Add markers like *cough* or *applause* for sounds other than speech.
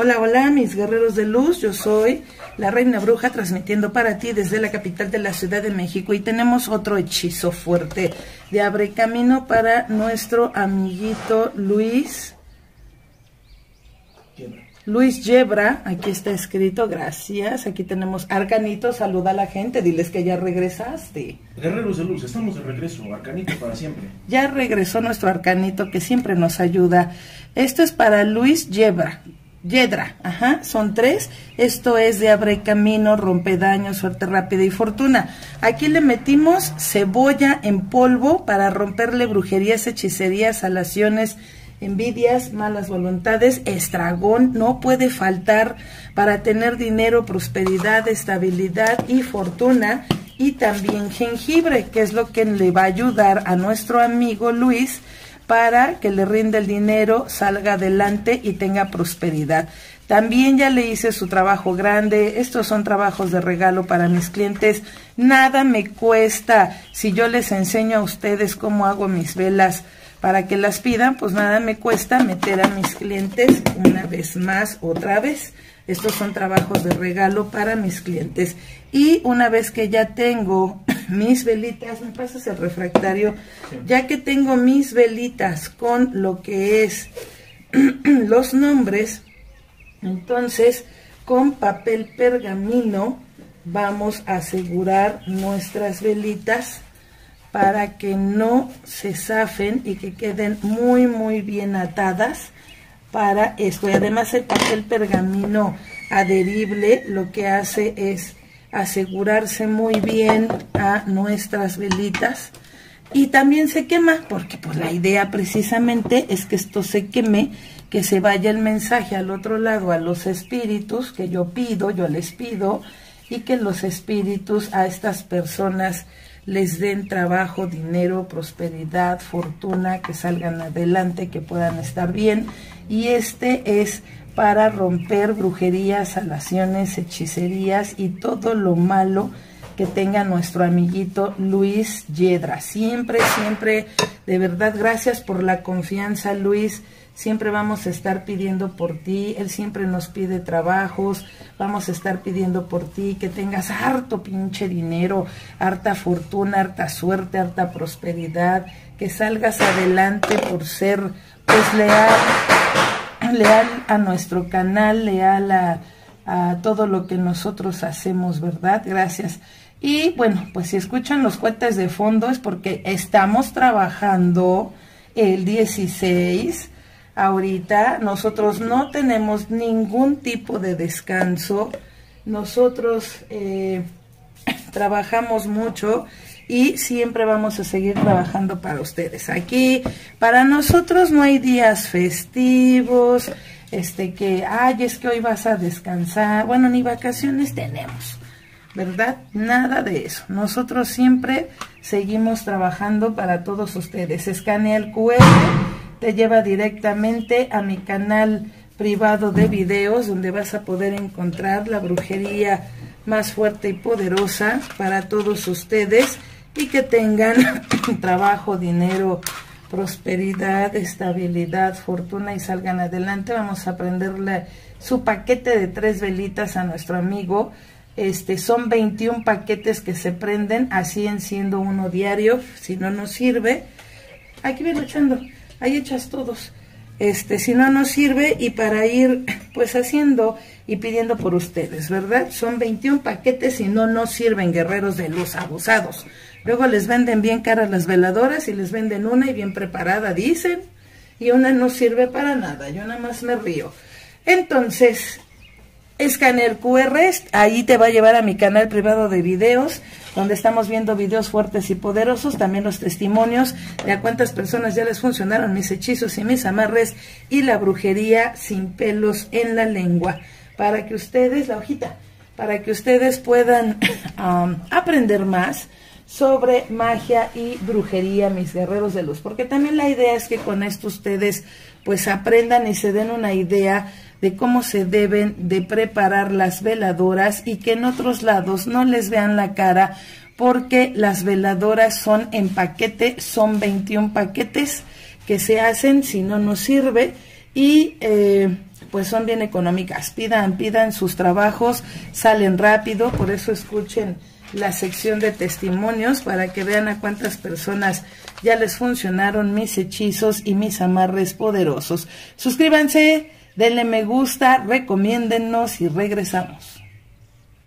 Hola, hola, mis guerreros de luz. Yo soy la Reina Bruja transmitiendo para ti desde la capital de la Ciudad de México y tenemos otro hechizo fuerte de abre camino para nuestro amiguito Luis. Luis Yebra, aquí está escrito, gracias. Aquí tenemos Arcanito, saluda a la gente, diles que ya regresaste. Guerreros de luz, estamos de regreso, Arcanito para siempre. Ya regresó nuestro Arcanito que siempre nos ayuda. Esto es para Luis Yebra. Yedra, ajá, son tres. Esto es de abre camino, rompe daño, suerte rápida y fortuna. Aquí le metimos cebolla en polvo para romperle brujerías, hechicerías, alaciones, envidias, malas voluntades, estragón, no puede faltar para tener dinero, prosperidad, estabilidad y fortuna. Y también jengibre, que es lo que le va a ayudar a nuestro amigo Luis para que le rinda el dinero, salga adelante y tenga prosperidad. También ya le hice su trabajo grande. Estos son trabajos de regalo para mis clientes. Nada me cuesta. Si yo les enseño a ustedes cómo hago mis velas para que las pidan, pues nada me cuesta meter a mis clientes una vez más, otra vez. Estos son trabajos de regalo para mis clientes. Y una vez que ya tengo mis velitas, me pasas el refractario, ya que tengo mis velitas con lo que es *clears throat* los nombres, entonces con papel pergamino vamos a asegurar nuestras velitas para que no se zafen y que queden muy muy bien atadas para esto. Y además el papel pergamino adherible lo que hace es asegurarse muy bien a nuestras velitas y también se quema porque pues la idea precisamente es que esto se queme que se vaya el mensaje al otro lado a los espíritus que yo pido yo les pido y que los espíritus a estas personas les den trabajo, dinero, prosperidad, fortuna, que salgan adelante, que puedan estar bien. Y este es para romper brujerías, alaciones, hechicerías y todo lo malo que tenga nuestro amiguito Luis Yedra. Siempre, siempre, de verdad, gracias por la confianza, Luis. Siempre vamos a estar pidiendo por ti. Él siempre nos pide trabajos. Vamos a estar pidiendo por ti que tengas harto pinche dinero, harta fortuna, harta suerte, harta prosperidad. Que salgas adelante por ser, pues, leal leal a nuestro canal, leal a, todo lo que nosotros hacemos, ¿verdad? Gracias. Y bueno, pues si escuchan los cuentas de fondo es porque estamos trabajando el 16. Ahorita nosotros no tenemos ningún tipo de descanso. Nosotros eh, *coughs* trabajamos mucho y siempre vamos a seguir trabajando para ustedes. Aquí, para nosotros no hay días festivos, este que, ay, es que hoy vas a descansar, bueno, ni vacaciones tenemos, ¿verdad? Nada de eso. Nosotros siempre seguimos trabajando para todos ustedes. Escanea el QR, te lleva directamente a mi canal privado de videos donde vas a poder encontrar la brujería más fuerte y poderosa para todos ustedes y que tengan *coughs* trabajo, dinero, prosperidad, estabilidad, fortuna y salgan adelante. Vamos a prenderle su paquete de tres velitas a nuestro amigo. Este, son 21 paquetes que se prenden, así en siendo uno diario. Si no nos sirve, aquí viene echando, ahí echas todos. Este, si no nos sirve y para ir *coughs* pues haciendo y pidiendo por ustedes, ¿verdad? Son 21 paquetes y no nos sirven guerreros de luz abusados. Luego les venden bien caras las veladoras y les venden una y bien preparada, dicen, y una no sirve para nada, yo nada más me río. Entonces, escanear QR, ahí te va a llevar a mi canal privado de videos, donde estamos viendo videos fuertes y poderosos, también los testimonios de a cuántas personas ya les funcionaron mis hechizos y mis amarres y la brujería sin pelos en la lengua, para que ustedes, la hojita, para que ustedes puedan *coughs* aprender más sobre magia y brujería, mis guerreros de luz, porque también la idea es que con esto ustedes pues aprendan y se den una idea de cómo se deben de preparar las veladoras y que en otros lados no les vean la cara porque las veladoras son en paquete, son 21 paquetes que se hacen si no nos sirve. Y eh, pues son bien económicas. Pidan, pidan sus trabajos, salen rápido, por eso escuchen la sección de testimonios para que vean a cuántas personas ya les funcionaron mis hechizos y mis amarres poderosos. Suscríbanse, denle me gusta, recomiéndennos y regresamos.